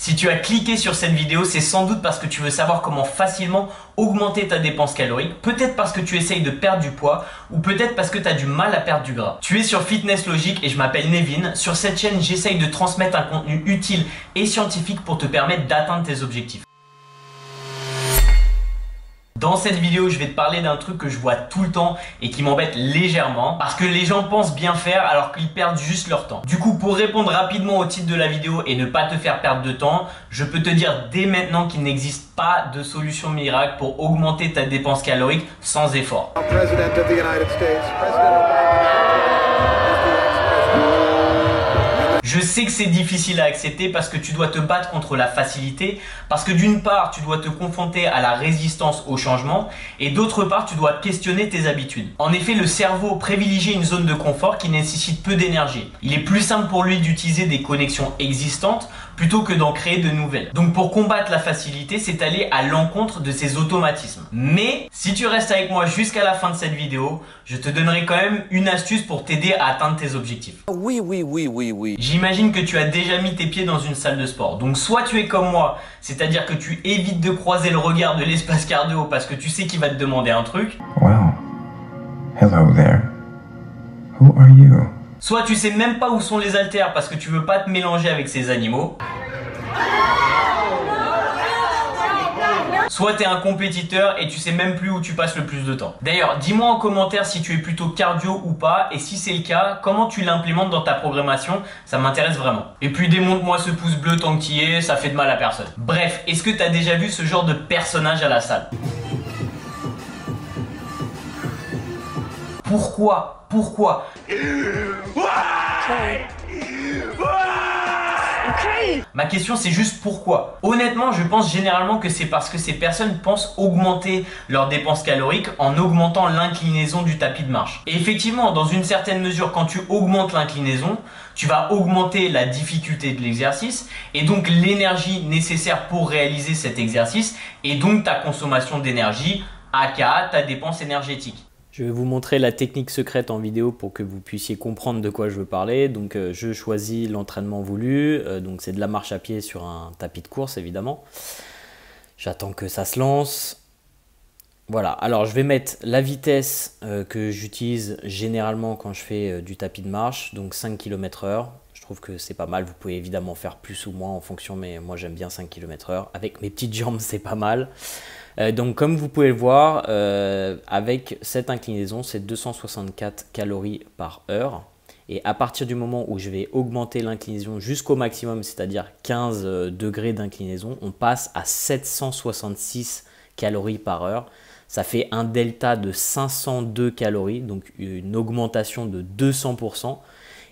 Si tu as cliqué sur cette vidéo, c'est sans doute parce que tu veux savoir comment facilement augmenter ta dépense calorique, peut-être parce que tu essayes de perdre du poids ou peut-être parce que tu as du mal à perdre du gras. Tu es sur Fitness Logique et je m'appelle Nevin. Sur cette chaîne, j'essaye de transmettre un contenu utile et scientifique pour te permettre d'atteindre tes objectifs. Dans cette vidéo, je vais te parler d'un truc que je vois tout le temps et qui m'embête légèrement parce que les gens pensent bien faire alors qu'ils perdent juste leur temps. Du coup, pour répondre rapidement au titre de la vidéo et ne pas te faire perdre de temps, je peux te dire dès maintenant qu'il n'existe pas de solution miracle pour augmenter ta dépense calorique sans effort. Je sais que c'est difficile à accepter parce que tu dois te battre contre la facilité, parce que d'une part, tu dois te confronter à la résistance au changement, et d'autre part, tu dois questionner tes habitudes. En effet, le cerveau privilégie une zone de confort qui nécessite peu d'énergie. Il est plus simple pour lui d'utiliser des connexions existantes plutôt que d'en créer de nouvelles. Donc pour combattre la facilité, c'est aller à l'encontre de ces automatismes. Mais si tu restes avec moi jusqu'à la fin de cette vidéo, je te donnerai quand même une astuce pour t'aider à atteindre tes objectifs. Oui, oui, oui, oui, oui. J'imagine que tu as déjà mis tes pieds dans une salle de sport. Donc soit tu es comme moi, c'est-à-dire que tu évites de croiser le regard de l'espace cardio parce que tu sais qu'il va te demander un truc. Well, hello there. Who are you? Soit tu sais même pas où sont les haltères parce que tu veux pas te mélanger avec ces animaux. Soit tu es un compétiteur et tu sais même plus où tu passes le plus de temps. D'ailleurs, dis-moi en commentaire si tu es plutôt cardio ou pas et si c'est le cas, comment tu l'implémentes dans ta programmation, ça m'intéresse vraiment. Et puis démonte-moi ce pouce bleu tant que tu y es, ça fait de mal à personne. Bref, est-ce que tu as déjà vu ce genre de personnage à la salle? Pourquoi? Pourquoi Ma question c'est juste pourquoi Honnêtement je pense généralement que c'est parce que ces personnes pensent augmenter leurs dépenses caloriques en augmentant l'inclinaison du tapis de marche. Et effectivement dans une certaine mesure quand tu augmentes l'inclinaison, tu vas augmenter la difficulté de l'exercice et donc l'énergie nécessaire pour réaliser cet exercice et donc ta consommation d'énergie aka ta dépense énergétique. Je vais vous montrer la technique secrète en vidéo pour que vous puissiez comprendre de quoi je veux parler. Donc euh, je choisis l'entraînement voulu, euh, donc c'est de la marche à pied sur un tapis de course évidemment. J'attends que ça se lance. Voilà, alors je vais mettre la vitesse euh, que j'utilise généralement quand je fais du tapis de marche, donc 5 km heure. Je trouve que c'est pas mal, vous pouvez évidemment faire plus ou moins en fonction, mais moi j'aime bien 5 km heure. Avec mes petites jambes c'est pas mal. Euh, donc comme vous pouvez le voir, euh, avec cette inclinaison, c'est 264 calories par heure. Et à partir du moment où je vais augmenter l'inclinaison jusqu'au maximum, c'est-à-dire 15 euh, degrés d'inclinaison, on passe à 766 calories par heure. Ça fait un delta de 502 calories, donc une augmentation de 200%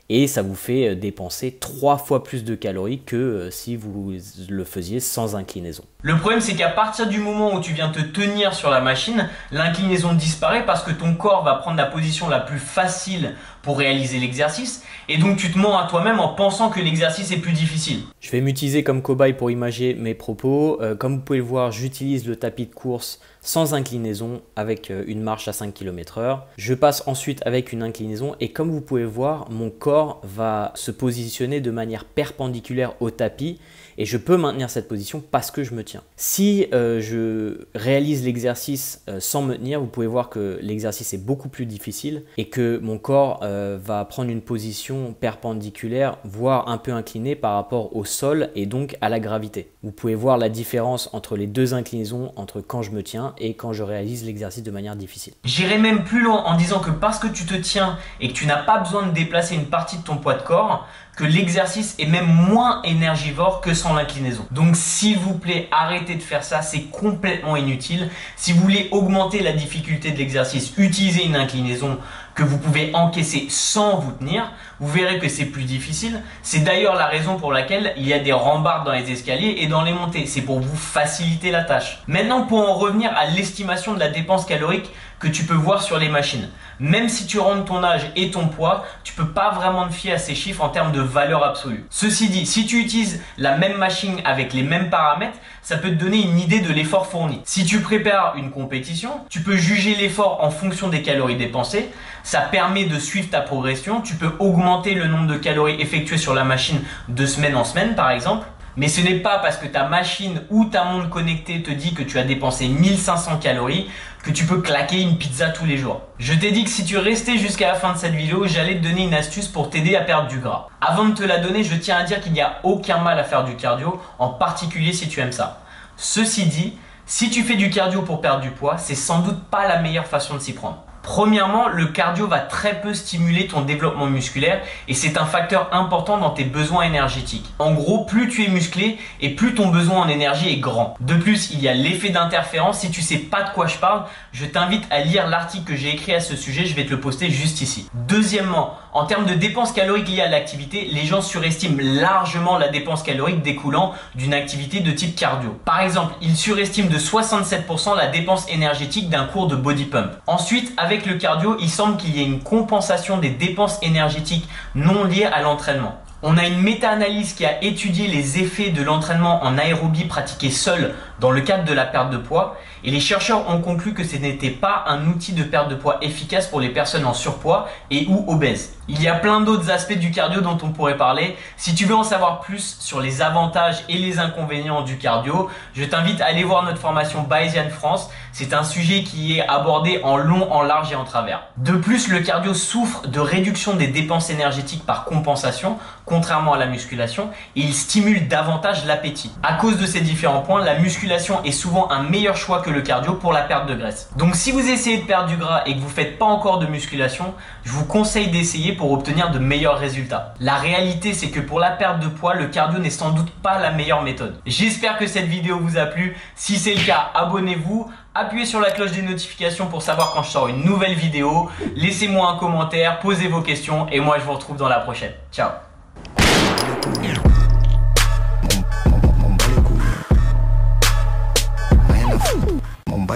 et ça vous fait dépenser trois fois plus de calories que si vous le faisiez sans inclinaison. Le problème, c'est qu'à partir du moment où tu viens te tenir sur la machine, l'inclinaison disparaît parce que ton corps va prendre la position la plus facile pour réaliser l'exercice. Et donc, tu te mens à toi-même en pensant que l'exercice est plus difficile. Je vais m'utiliser comme cobaye pour imager mes propos. Euh, comme vous pouvez le voir, j'utilise le tapis de course sans inclinaison avec euh, une marche à 5 km h Je passe ensuite avec une inclinaison et comme vous pouvez voir, mon corps va se positionner de manière perpendiculaire au tapis et je peux maintenir cette position parce que je me tiens. Si euh, je réalise l'exercice euh, sans me tenir, vous pouvez voir que l'exercice est beaucoup plus difficile et que mon corps euh, va prendre une position perpendiculaire, voire un peu inclinée par rapport au sol et donc à la gravité. Vous pouvez voir la différence entre les deux inclinaisons, entre quand je me tiens et quand je réalise l'exercice de manière difficile. J'irai même plus loin en disant que parce que tu te tiens et que tu n'as pas besoin de déplacer une partie de ton poids de corps, que l'exercice est même moins énergivore que sans l'inclinaison. Donc s'il vous plaît, arrêtez de faire ça, c'est complètement inutile. Si vous voulez augmenter la difficulté de l'exercice, utilisez une inclinaison que vous pouvez encaisser sans vous tenir, vous verrez que c'est plus difficile. C'est d'ailleurs la raison pour laquelle il y a des rambardes dans les escaliers et dans les montées. C'est pour vous faciliter la tâche. Maintenant, pour en revenir à l'estimation de la dépense calorique que tu peux voir sur les machines. Même si tu rentres ton âge et ton poids, tu peux pas vraiment te fier à ces chiffres en termes de valeur absolue. Ceci dit, si tu utilises la même machine avec les mêmes paramètres, ça peut te donner une idée de l'effort fourni. Si tu prépares une compétition, tu peux juger l'effort en fonction des calories dépensées. Ça permet de suivre ta progression. Tu peux augmenter le nombre de calories effectuées sur la machine de semaine en semaine par exemple. Mais ce n'est pas parce que ta machine ou ta montre connectée te dit que tu as dépensé 1500 calories que tu peux claquer une pizza tous les jours. Je t'ai dit que si tu restais jusqu'à la fin de cette vidéo, j'allais te donner une astuce pour t'aider à perdre du gras. Avant de te la donner, je tiens à dire qu'il n'y a aucun mal à faire du cardio, en particulier si tu aimes ça. Ceci dit, si tu fais du cardio pour perdre du poids, c'est sans doute pas la meilleure façon de s'y prendre. Premièrement, le cardio va très peu stimuler ton développement musculaire et c'est un facteur important dans tes besoins énergétiques. En gros, plus tu es musclé et plus ton besoin en énergie est grand. De plus, il y a l'effet d'interférence. Si tu sais pas de quoi je parle, je t'invite à lire l'article que j'ai écrit à ce sujet. Je vais te le poster juste ici. Deuxièmement, en termes de dépenses caloriques liées à l'activité, les gens surestiment largement la dépense calorique découlant d'une activité de type cardio. Par exemple, ils surestiment de 67% la dépense énergétique d'un cours de body pump. Ensuite, avec avec le cardio, il semble qu'il y ait une compensation des dépenses énergétiques non liées à l'entraînement. On a une méta-analyse qui a étudié les effets de l'entraînement en aérobie pratiqué seul dans le cadre de la perte de poids et les chercheurs ont conclu que ce n'était pas un outil de perte de poids efficace pour les personnes en surpoids et ou obèses. Il y a plein d'autres aspects du cardio dont on pourrait parler. Si tu veux en savoir plus sur les avantages et les inconvénients du cardio, je t'invite à aller voir notre formation Bayesian France. C'est un sujet qui est abordé en long, en large et en travers. De plus, le cardio souffre de réduction des dépenses énergétiques par compensation, contrairement à la musculation, et il stimule davantage l'appétit. À cause de ces différents points, la musculation est souvent un meilleur choix que le cardio pour la perte de graisse. Donc si vous essayez de perdre du gras et que vous faites pas encore de musculation, je vous conseille d'essayer pour obtenir de meilleurs résultats. La réalité, c'est que pour la perte de poids, le cardio n'est sans doute pas la meilleure méthode. J'espère que cette vidéo vous a plu. Si c'est le cas, abonnez-vous. Appuyez sur la cloche des notifications pour savoir quand je sors une nouvelle vidéo. Laissez-moi un commentaire, posez vos questions et moi je vous retrouve dans la prochaine. Ciao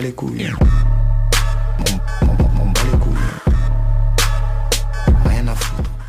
les couilles.